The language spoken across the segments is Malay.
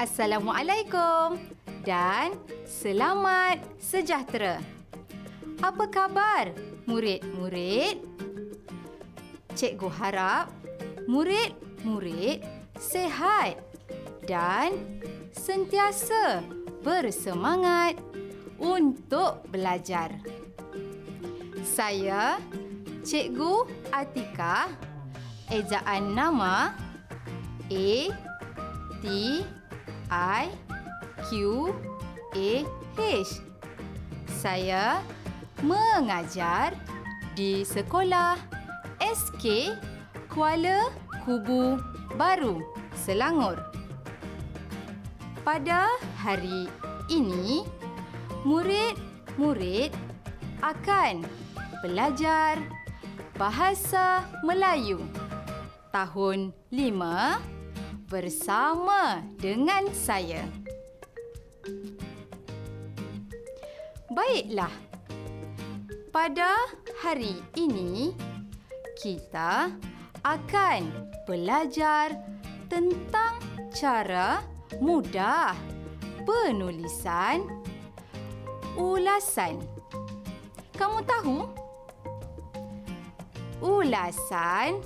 Assalamualaikum dan selamat sejahtera. Apa khabar murid-murid? Cikgu harap murid-murid sehat dan sentiasa bersemangat untuk belajar. Saya Cikgu Atika, ejaan nama A T I Q A H. Saya mengajar di sekolah SK Kuala Kubu Baru, Selangor. Pada hari ini, murid-murid akan belajar bahasa Melayu tahun 5 bersama dengan saya. Baiklah. Pada hari ini kita akan belajar tentang cara mudah penulisan ulasan. Kamu tahu? Ulasan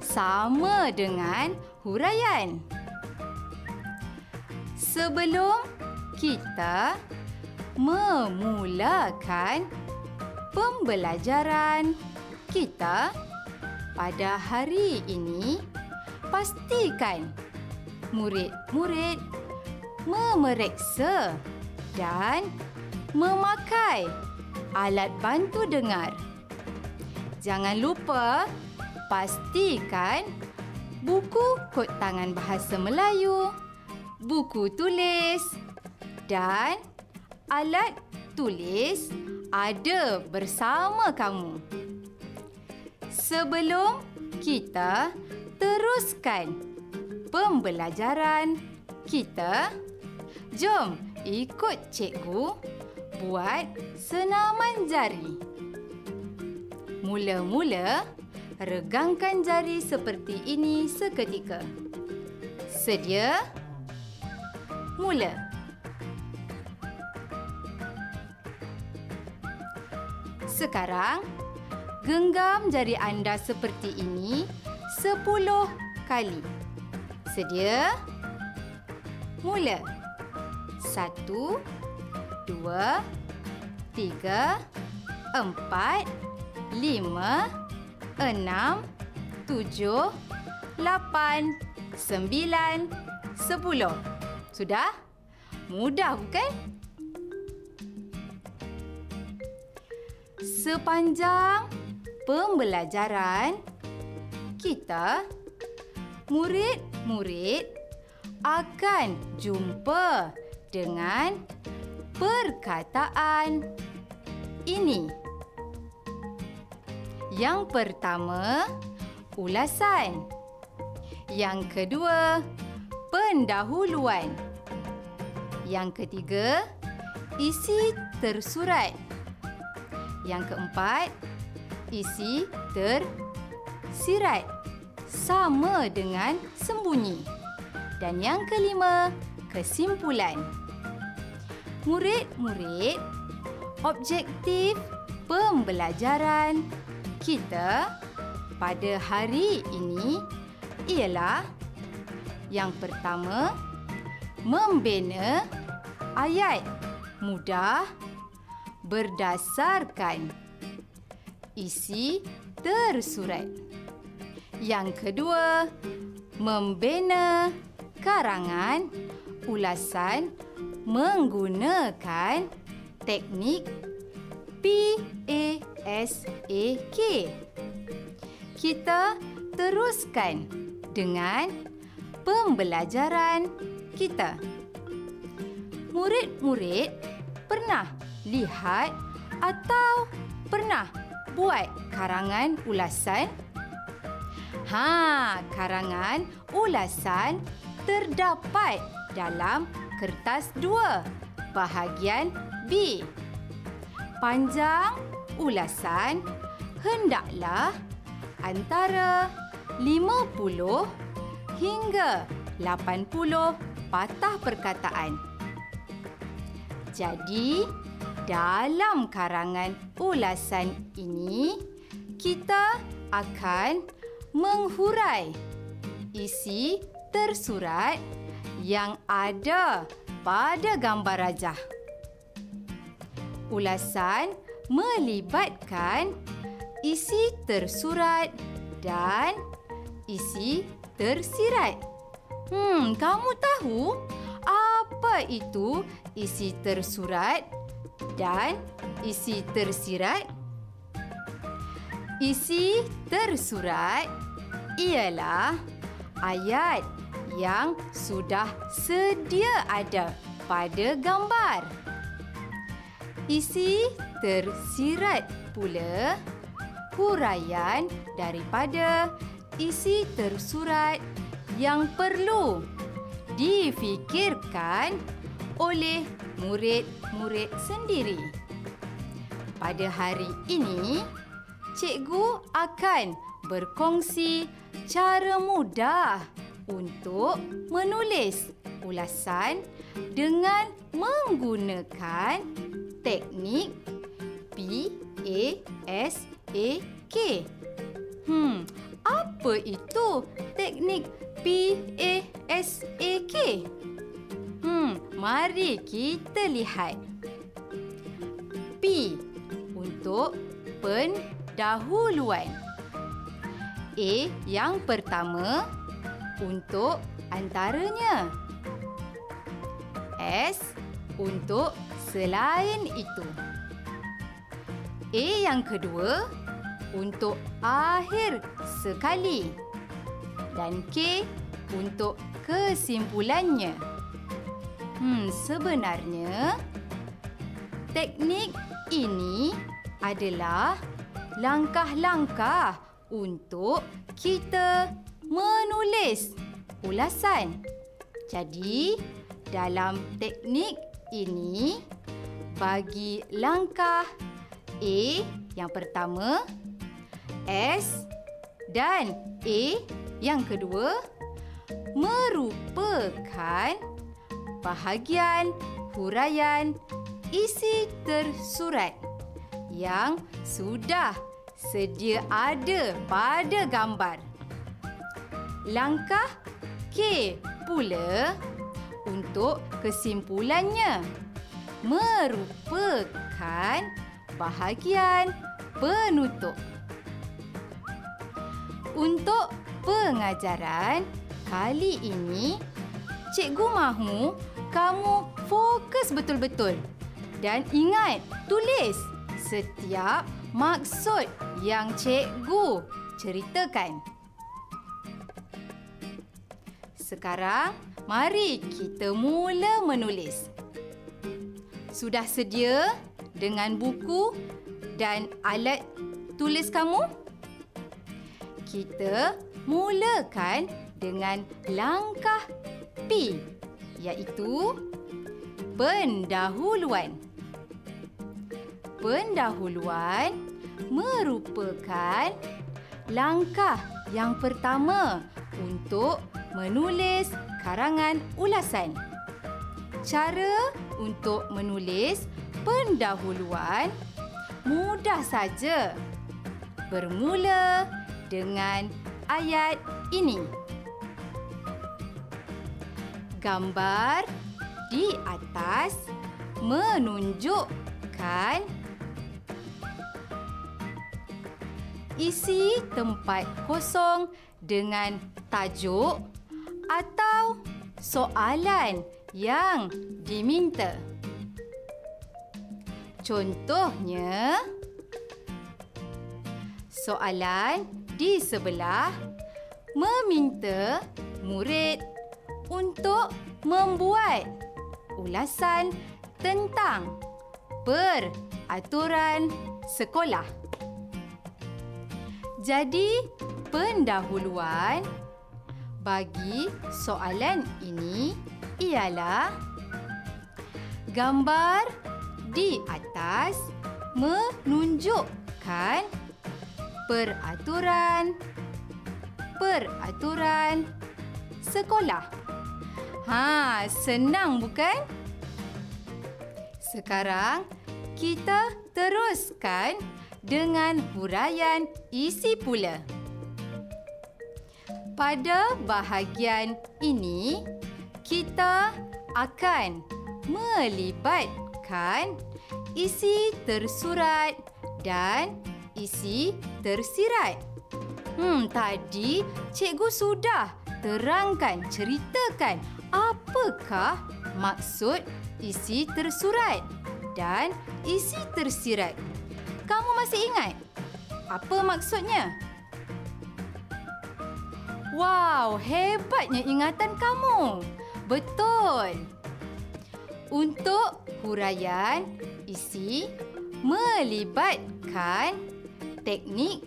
sama dengan huraian. Sebelum kita memulakan pembelajaran kita pada hari ini, pastikan murid-murid memeriksa dan memakai alat bantu dengar. Jangan lupa pastikan buku kod tangan bahasa Melayu, buku tulis dan alat tulis ada bersama kamu. Sebelum kita teruskan pembelajaran kita, jom ikut cikgu buat senaman jari. Mula-mula, regangkan jari seperti ini seketika. Sedia? Mula. Sekarang, genggam jari anda seperti ini sepuluh kali. Sedia? Mula. Satu, dua, tiga, empat, lima, enam, tujuh, lapan, sembilan, sepuluh. Sudah? Mudah bukan? Sepanjang pembelajaran kita, murid-murid akan jumpa dengan perkataan ini. Yang pertama, ulasan. Yang kedua, pendahuluan. Yang ketiga, isi tersurat. Yang keempat, isi tersirat. Sama dengan sembunyi. Dan yang kelima, kesimpulan. Murid-murid, objektif pembelajaran kita pada hari ini ialah yang pertama membina ayat mudah berdasarkan isi tersurat. Yang kedua, membina karangan ulasan menggunakan teknik P-A-S-A-K. Kita teruskan dengan pembelajaran kita. Murid-murid pernah lihat atau pernah buat karangan ulasan? Ha, karangan ulasan terdapat dalam kertas dua bahagian B panjang ulasan hendaklah antara 50 hingga 80 patah perkataan. Jadi, dalam karangan ulasan ini, kita akan menghurai isi tersurat yang ada pada gambar rajah. Ulasan melibatkan isi tersurat dan isi tersirat. Hmm, kamu tahu apa itu isi tersurat dan isi tersirat? Isi tersurat ialah ayat yang sudah sedia ada pada gambar. Isi tersirat pula huraian daripada isi tersurat yang perlu difikirkan oleh murid-murid sendiri. Pada hari ini, cikgu akan berkongsi cara mudah untuk menulis ulasan dengan menggunakan teknik P A S A K. Hmm, apa itu teknik P A S A K? Hmm, mari kita lihat. P untuk pendahuluan. A yang pertama untuk antaranya. S untuk selain itu. A yang kedua untuk akhir sekali. Dan K untuk kesimpulannya. Hmm, sebenarnya teknik ini adalah langkah-langkah untuk kita menulis ulasan. Jadi, dalam teknik ini bagi langkah A yang pertama, S dan A yang kedua merupakan bahagian huraian isi tersurat yang sudah sedia ada pada gambar. Langkah K pula untuk kesimpulannya merupakan bahagian penutup. Untuk pengajaran kali ini, cikgu mahu kamu fokus betul-betul dan ingat tulis setiap maksud yang cikgu ceritakan. Sekarang, mari kita mula menulis. Sudah sedia dengan buku dan alat tulis kamu? Kita mulakan dengan langkah P iaitu pendahuluan. Pendahuluan merupakan langkah yang pertama untuk menulis karangan ulasan. Cara untuk menulis pendahuluan mudah saja. Bermula dengan ayat ini. Gambar di atas menunjukkan isi tempat kosong dengan tajuk atau soalan yang diminta. Contohnya, soalan di sebelah meminta murid untuk membuat ulasan tentang peraturan sekolah. Jadi, pendahuluan bagi soalan ini ialah gambar di atas menunjukkan peraturan peraturan sekolah. Ha, senang bukan? Sekarang kita teruskan dengan huraian isi pula. Pada bahagian ini, kita akan melibatkan isi tersurat dan isi tersirat. Hmm, tadi cikgu sudah terangkan, ceritakan apakah maksud isi tersurat dan isi tersirat. Kamu masih ingat? Apa maksudnya? Wow, hebatnya ingatan kamu. Betul. Untuk huraian isi melibatkan teknik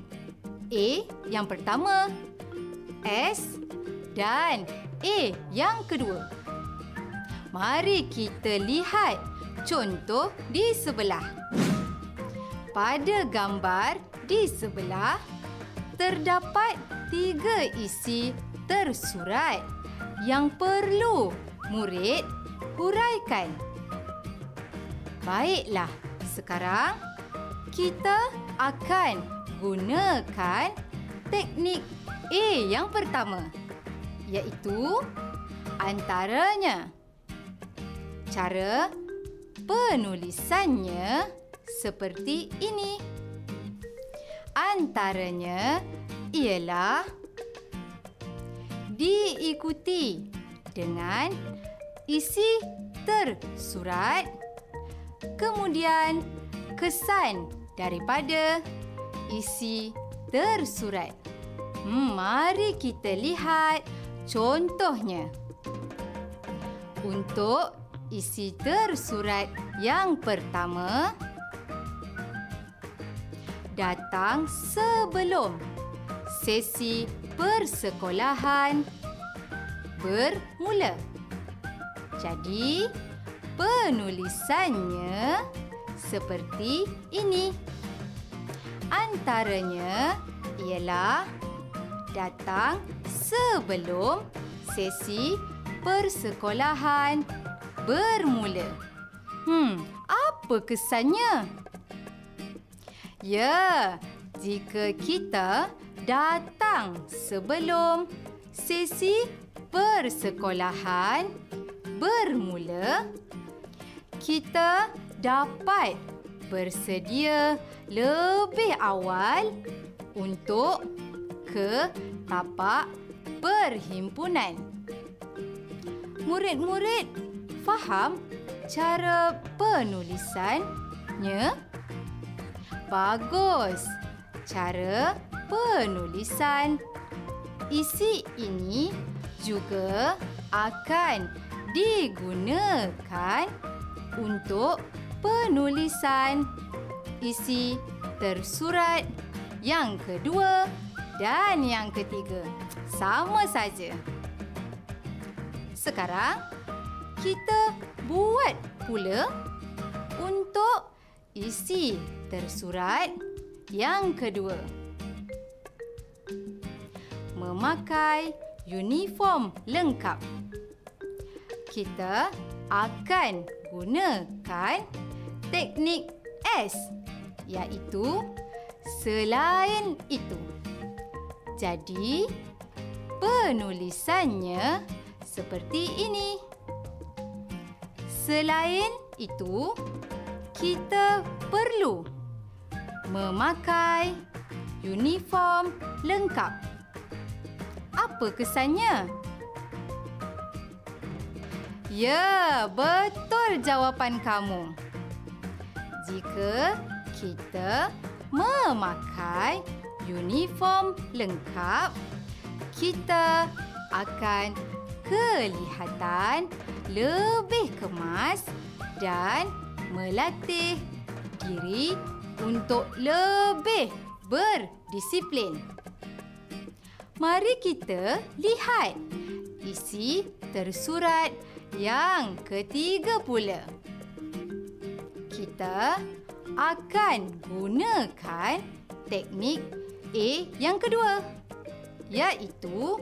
A yang pertama, S dan A yang kedua. Mari kita lihat contoh di sebelah. Pada gambar di sebelah, terdapat tiga isi tersurat yang perlu murid huraikan. Baiklah, sekarang kita akan gunakan teknik A yang pertama iaitu antaranya cara penulisannya seperti ini. Antaranya ialah diikuti dengan isi tersurat kemudian kesan daripada isi tersurat. Hmm, mari kita lihat contohnya. Untuk isi tersurat yang pertama, datang sebelum sesi persekolahan bermula. Jadi, penulisannya seperti ini. Antaranya ialah datang sebelum sesi persekolahan bermula. Hmm, apa kesannya? Ya, jika kita datang sebelum sesi persekolahan bermula, kita dapat bersedia lebih awal untuk ke tapak perhimpunan. Murid-murid faham cara penulisannya? Bagus. Cara penulisan isi ini juga akan digunakan untuk penulisan isi tersurat yang kedua dan yang ketiga. Sama saja. Sekarang kita buat pula untuk isi tersurat yang kedua. Memakai uniform lengkap. Kita akan gunakan teknik S iaitu selain itu. Jadi, penulisannya seperti ini. Selain itu, kita perlu memakai uniform lengkap. Apa kesannya? Ya, betul jawapan kamu. Jika kita memakai uniform lengkap, kita akan kelihatan lebih kemas dan melatih diri untuk lebih berdisiplin. Mari kita lihat isi tersurat yang ketiga pula. Kita akan gunakan teknik A yang kedua iaitu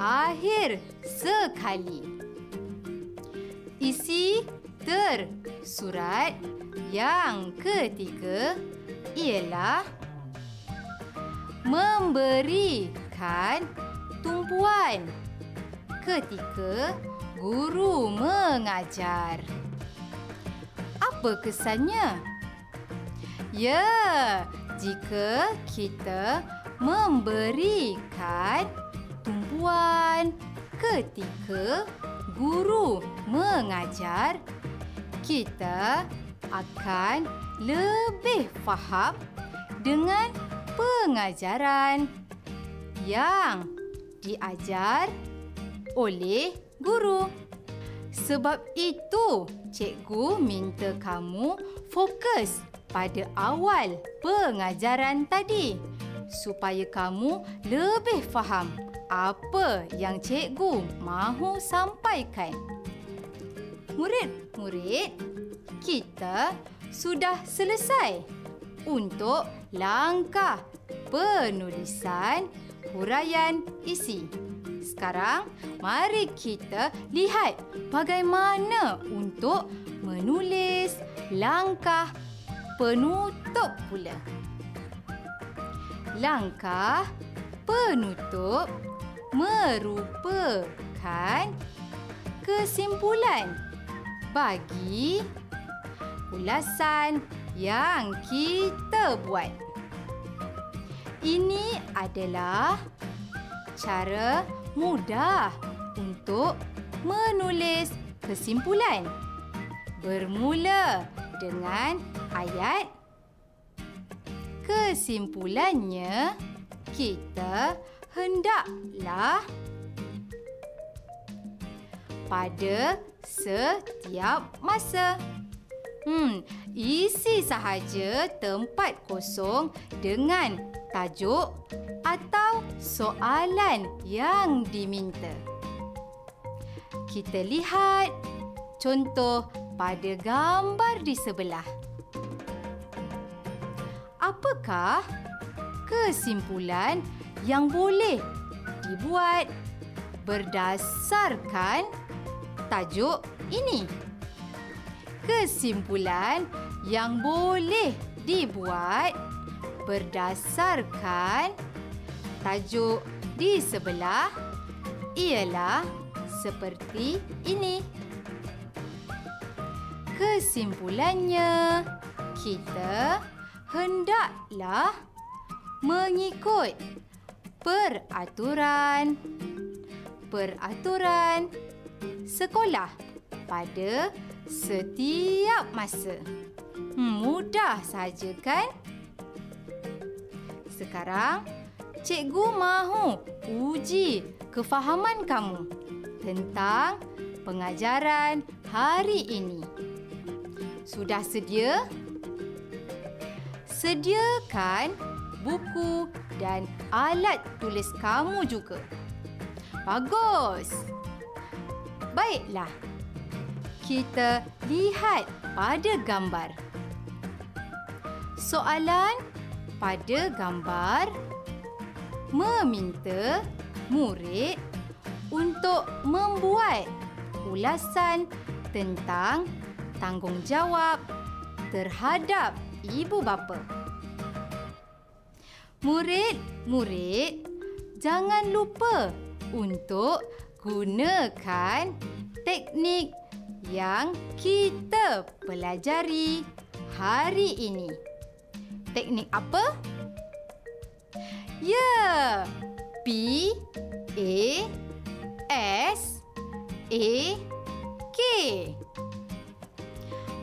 akhir sekali. Isi tersurat yang ketiga ialah memberikan tumpuan ketika guru mengajar. Apa kesannya? Ya, jika kita memberikan tumpuan ketika guru mengajar, kita akan lebih faham dengan pengajaran yang diajar oleh guru. Sebab itu, cikgu minta kamu fokus pada awal pengajaran tadi supaya kamu lebih faham apa yang cikgu mahu sampaikan. Murid-murid, kita sudah selesai untuk langkah penulisan huraian isi. Sekarang, mari kita lihat bagaimana untuk menulis langkah penutup pula. Langkah penutup merupakan kesimpulan bagi ulasan yang kita buat. Ini adalah cara mudah untuk menulis kesimpulan. Bermula dengan ayat. Kesimpulannya, kita hendaklah pada setiap masa. Hmm, isi sahaja tempat kosong dengan tajuk atau soalan yang diminta. Kita lihat contoh pada gambar di sebelah. Apakah kesimpulan yang boleh dibuat berdasarkan tajuk ini? Kesimpulan yang boleh dibuat berdasarkan tajuk di sebelah ialah seperti ini. Kesimpulannya, kita hendaklah mengikut peraturan peraturan sekolah pada setiap masa. Hmm, mudah saja kan? Sekarang, cikgu mahu uji kefahaman kamu tentang pengajaran hari ini. Sudah sedia? Sediakan buku dan alat tulis kamu juga. Bagus. Baiklah. Kita lihat pada gambar. Soalan pada gambar meminta murid untuk membuat ulasan tentang tanggungjawab terhadap ibu bapa. Murid-murid, jangan lupa untuk gunakan teknik yang kita pelajari hari ini. Teknik apa? Ya. P A S A K.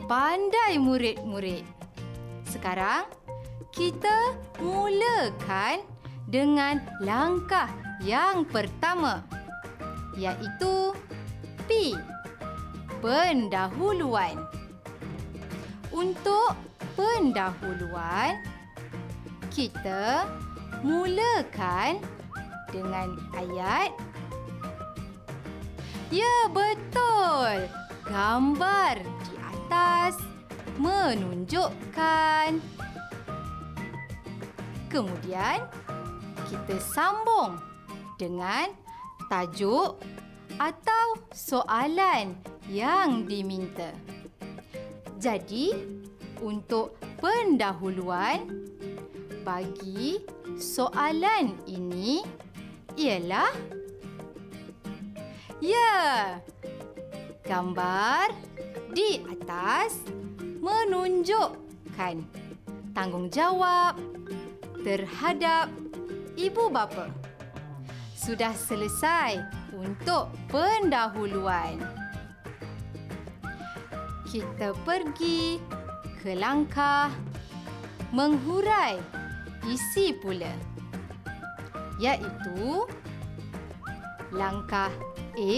Pandai murid-murid. Sekarang kita mulakan dengan langkah yang pertama iaitu P. Pendahuluan. Untuk pendahuluan, kita mulakan dengan ayat. Ya, betul. Gambar di atas menunjukkan. Kemudian, kita sambung dengan tajuk atau soalan yang diminta. Jadi, untuk pendahuluan bagi soalan ini ialah ya gambar di atas menunjukkan tanggungjawab terhadap ibu bapa. Sudah selesai untuk pendahuluan. Kita pergi ke langkah menghurai isi pula. Iaitu langkah A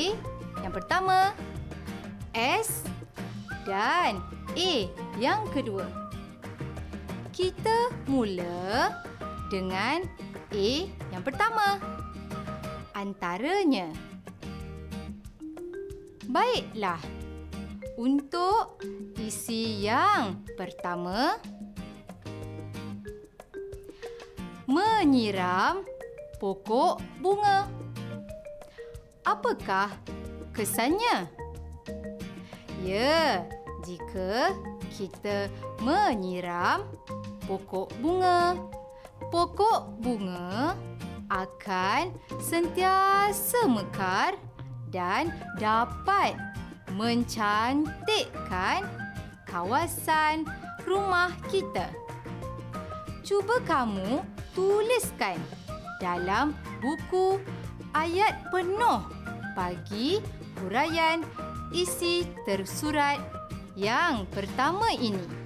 yang pertama, S dan A yang kedua. Kita mula dengan A yang pertama. Antaranya. Baiklah. Untuk isi yang pertama, menyiram pokok bunga. Apakah kesannya? Ya, jika kita menyiram pokok bunga, pokok bunga akan sentiasa mekar dan dapat mencantikkan kawasan rumah kita. Cuba kamu tuliskan dalam buku ayat penuh bagi huraian isi tersurat yang pertama ini.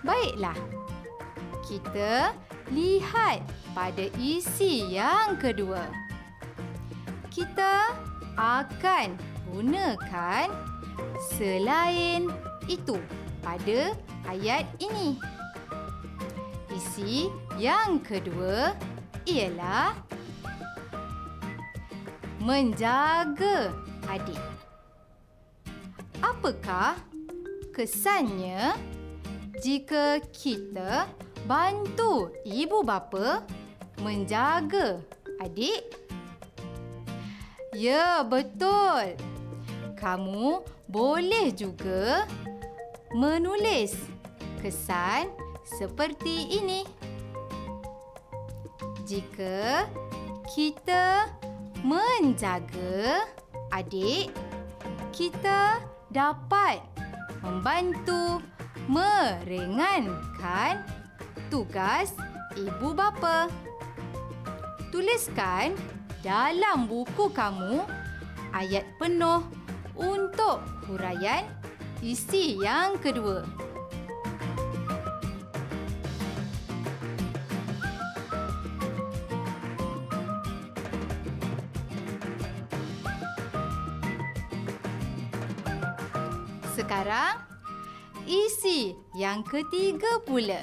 Baiklah. Kita lihat pada isi yang kedua. Kita akan gunakan selain itu pada ayat ini. Isi yang kedua ialah menjaga adik. Apakah kesannya? Jika kita bantu ibu bapa menjaga adik? Ya, betul. Kamu boleh juga menulis kesan seperti ini. Jika kita menjaga adik, kita dapat membantu meringankan tugas ibu bapa. Tuliskan dalam buku kamu ayat penuh untuk huraian isi yang kedua. Yang ketiga pula.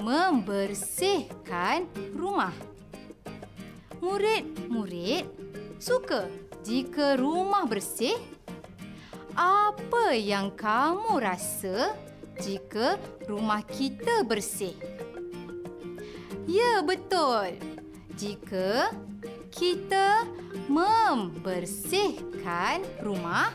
Membersihkan rumah. Murid-murid suka jika rumah bersih? Apa yang kamu rasa jika rumah kita bersih? Ya, betul. Jika kita membersihkan rumah,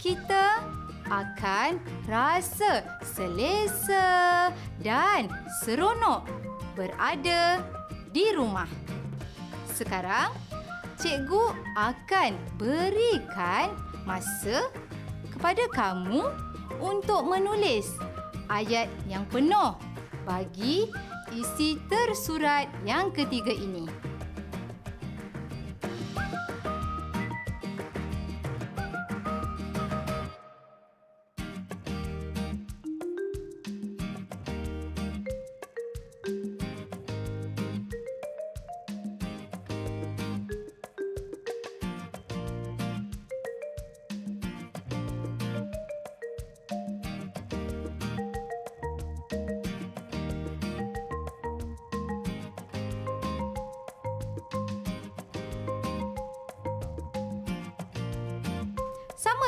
kita akan rasa selesa dan seronok berada di rumah. Sekarang, cikgu akan berikan masa kepada kamu untuk menulis ayat yang penuh bagi isi tersurat yang ketiga ini.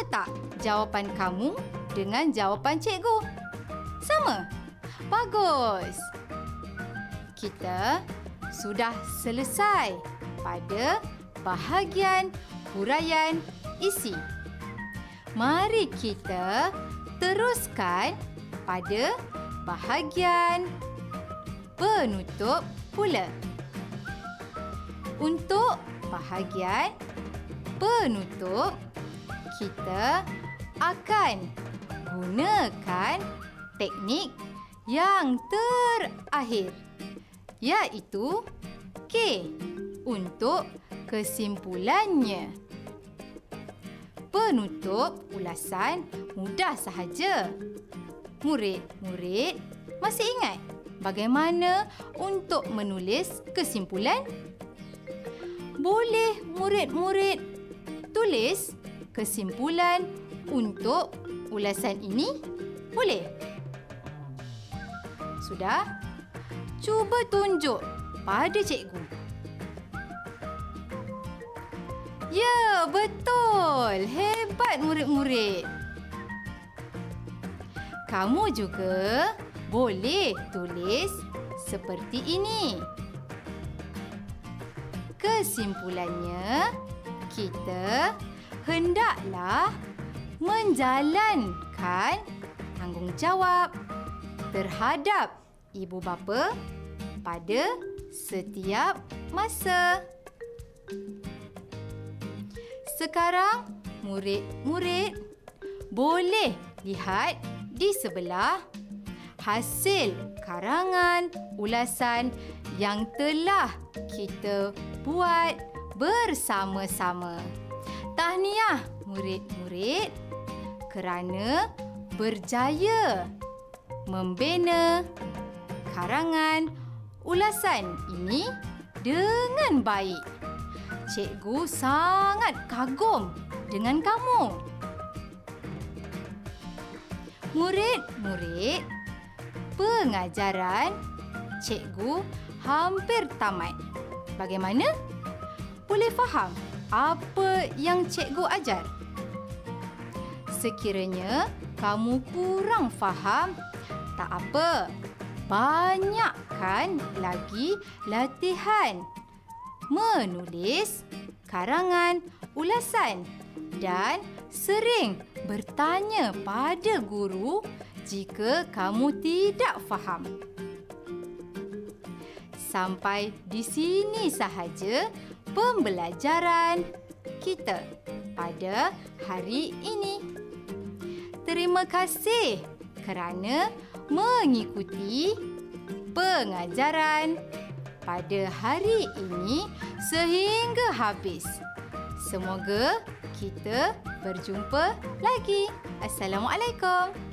Tak jawapan kamu dengan jawapan cikgu? Sama? Bagus. Kita sudah selesai pada bahagian huraian isi. Mari kita teruskan pada bahagian penutup pula. Untuk bahagian penutup, kita akan gunakan teknik yang terakhir iaitu K untuk kesimpulannya. Penutup ulasan mudah sahaja. Murid-murid masih ingat bagaimana untuk menulis kesimpulan? Boleh murid-murid tulis kesimpulan untuk ulasan ini? Boleh? Sudah? Cuba tunjuk pada cikgu. Ya, betul. Hebat murid-murid. Kamu juga boleh tulis seperti ini. Kesimpulannya, kita hendaklah menjalankan tanggungjawab terhadap ibu bapa pada setiap masa. Sekarang, murid-murid boleh lihat di sebelah hasil karangan ulasan yang telah kita buat bersama-sama. Tahniah murid-murid kerana berjaya membina karangan ulasan ini dengan baik. Cikgu sangat kagum dengan kamu. Murid-murid, pengajaran cikgu hampir tamat. Bagaimana? Boleh faham apa yang cikgu ajar? Sekiranya kamu kurang faham, tak apa. Banyakkan lagi latihan menulis karangan ulasan dan sering bertanya pada guru jika kamu tidak faham. Sampai di sini sahaja pembelajaran kita pada hari ini. Terima kasih kerana mengikuti pengajaran pada hari ini sehingga habis. Semoga kita berjumpa lagi. Assalamualaikum.